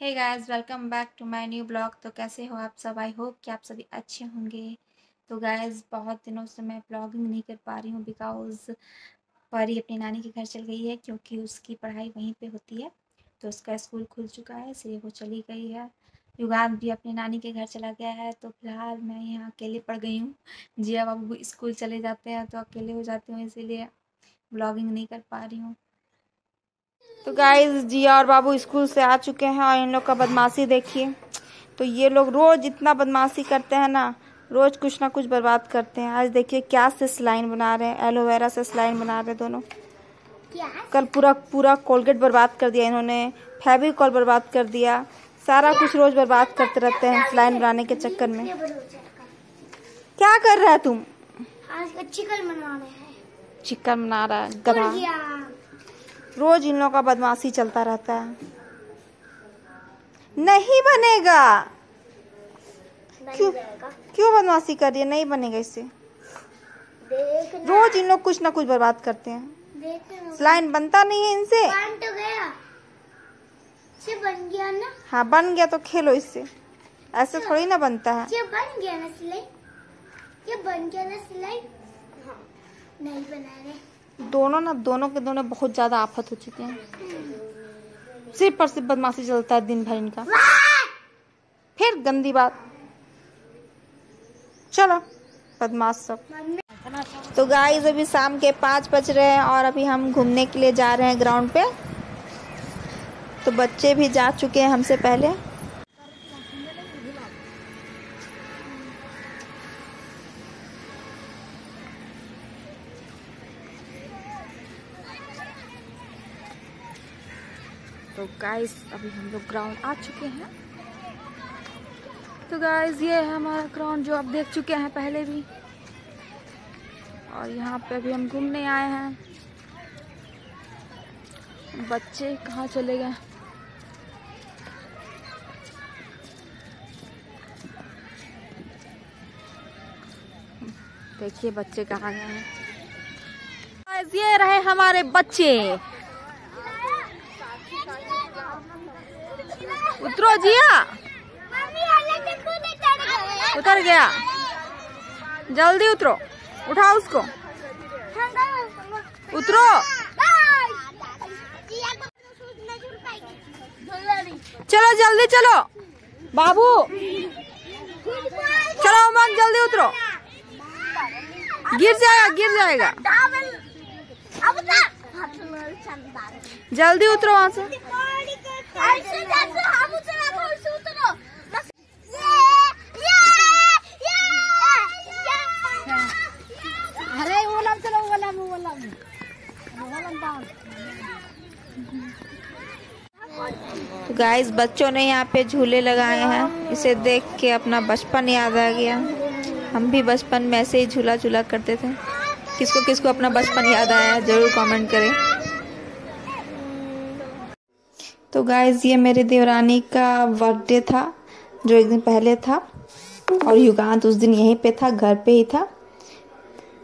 Hey guys welcome back to my new blog तो कैसे हो आप सब? आई होप कि आप सभी अच्छे होंगे। तो गाइस बहुत दिनों से मैं ब्लॉगिंग नहीं कर पा रही हूँ बिकॉज़ परी अपनी नानी के घर चल गई है क्योंकि उसकी पढ़ाई वहीं पे होती है। तो उसका स्कूल खुल चुका है, इसलिए वो चली गई है। युगान भी अपनी नानी के घर चला गया है। तो फ़िलहाल मैं यहाँ अकेले पड़ गई हूँ। जिया बाबू स्कूल चले जाते हैं तो अकेले हो जाती हूँ, इसीलिए ब्लॉगिंग नहीं कर पा रही हूँ। तो गाइस जिया और बाबू स्कूल से आ चुके हैं और इन लोग का बदमाशी देखिए। तो ये लोग रोज इतना बदमाशी करते हैं ना रोज कुछ ना कुछ बर्बाद करते हैं। आज देखिए क्या से स्लाइन बना रहे हैं एलोवेरा से स्लाइन बना रहे दोनों। कल पूरा पूरा कोलगेट बर्बाद कर दिया इन्होंने फेविकॉल बर्बाद कर दिया सारा कुछ रोज बर्बाद करते रहते हैं स्लाइन बनाने के चक्कर में। क्या कर रहा है तुम? आज चिकन बना रहे हैं। चिकन बना रहा है गधा। रोज इन लोगों का बदमाशी चलता रहता है। नहीं बनेगा। क्यों? क्यों बदमाशी कर रही है? नहीं बनेगा इससे। रोज इन लोग कुछ ना कुछ बर्बाद करते हैं। देख ना। स्लाइन बनता नहीं है इनसे। बन तो गया। बन गया ना। हाँ बन गया तो खेलो इससे। ऐसे थोड़ी ना बनता है। ये बन गया ना सिलाई? ये बन गया ना सिलाई? हाँ। नहीं बना रहे। दोनों ना, दोनों के दोनों बहुत ज़्यादा आफत हो चुके हैं। सिर्फ़ पर सिर्फ़ बदमाशी चलता है दिन भर इनका। फिर गंदी बात। चलो, बदमाश सब। तो गाइस अभी शाम के पाँच बज रहे हैं और अभी हम घूमने के लिए जा रहे हैं ग्राउंड पे। तो बच्चे भी जा चुके हैं हमसे पहले। तो गाइस अभी हम लोग ग्राउंड आ चुके हैं। तो गाइस ये है हमारा ग्राउंड जो आप देख चुके हैं पहले भी। और यहाँ पे अभी हम घूमने आए हैं। बच्चे कहाँ चले गए? देखिए बच्चे कहाँ गए हैं। ये रहे हमारे बच्चे। उतरो जिया। उतर गया। जल्दी उतरो। उठाओ उसको। उतरो। चलो जल्दी चलो। बाबू। चलो उमंग जल्दी उतरो। गिर जाएगा गिर जाएगा। जल्दी उतरो वहाँ से। तो गाइस बच्चों ने यहाँ पे झूले लगाए हैं। इसे देख के अपना बचपन याद आ गया। हम भी बचपन में ऐसे ही झूला झूला करते थे। किसको किसको अपना बचपन याद आया ज़रूर कमेंट करें। तो गाइस ये मेरे देवरानी का बर्थडे था, जो एक दिन पहले था। और युगांत उस दिन यहीं पे था, घर पे ही था।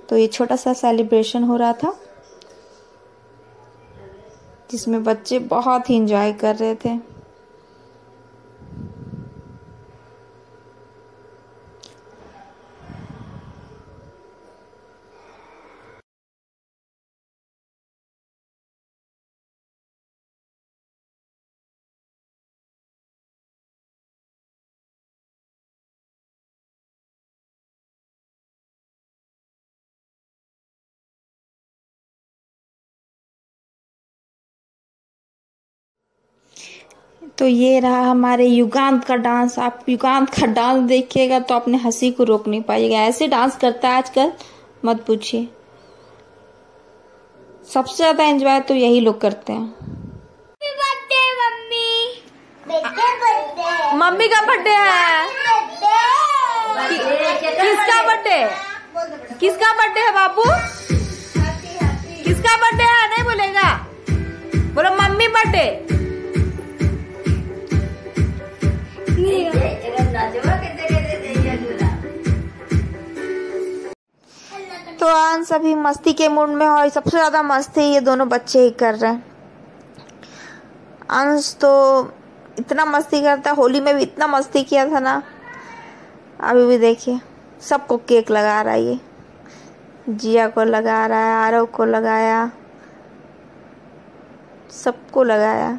तो ये छोटा सा सेलिब्रेशन हो रहा था, जिसमें बच्चे बहुत ही इंजॉय कर रहे थे। तो ये रहा हमारे युगांत का डांस। आप युगांत का डांस देखिएगा तो अपने हँसी को रोक नहीं पाइएगा। ऐसे डांस करता है आजकल? मत पूछिए। सबसे ज़्यादा एंजॉय तो यही लोग करते हैं। Birthday mummy. Birthday birthday mummy का बर्थडे है। किसका बर्थडे किसका बर्थडे है बाबू? किसका बर्थडे है? नहीं बोलेगा। अंश अभी मस्ती के मूड में और सबसे ज़्यादा मस्ती ये दोनों बच्चे ही कर रहे हैं। अंश तो इतना मस्ती करता, होली में भी इतना मस्ती किया था ना। अभी भी देखिए, सबको केक लगा रहा है ये। जिया को लगा रहा है आरव को लगाया, सबको लगाया।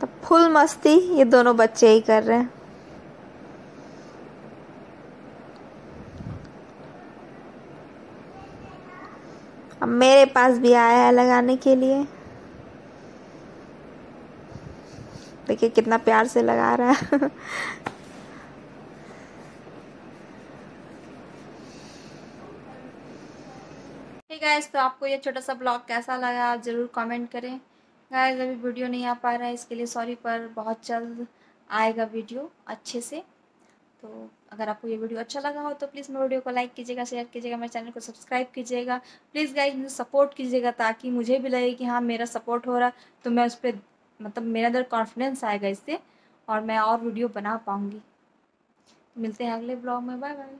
तो फुल मस्ती ये दोनों बच्चे ही कर रहे हैं अब मेरे पास भी आया है लगाने के लिए। देखिए कितना प्यार से लगा रहा है। ठीक है तो आपको ये छोटा सा ब्लॉग कैसा लगा आप ज़रूर कमेंट करें। गाइस अभी वीडियो नहीं आ पा रहा है, इसके लिए सॉरी पर बहुत जल्द आएगा वीडियो अच्छे से। तो अगर आपको ये वीडियो अच्छा लगा हो तो प्लीज़ मेरे वीडियो को लाइक कीजिएगा, शेयर कीजिएगा, मेरे चैनल को सब्सक्राइब कीजिएगा। प्लीज़ गाइज़ मुझे सपोर्ट कीजिएगा ताकि मुझे भी लगे कि हाँ मेरा सपोर्ट हो रहा तो मैं उस पर मतलब मेरे अंदर कॉन्फिडेंस आएगा इससे और मैं और वीडियो बना पाऊँगी। मिलते हैं अगले ब्लॉग में बाय बाय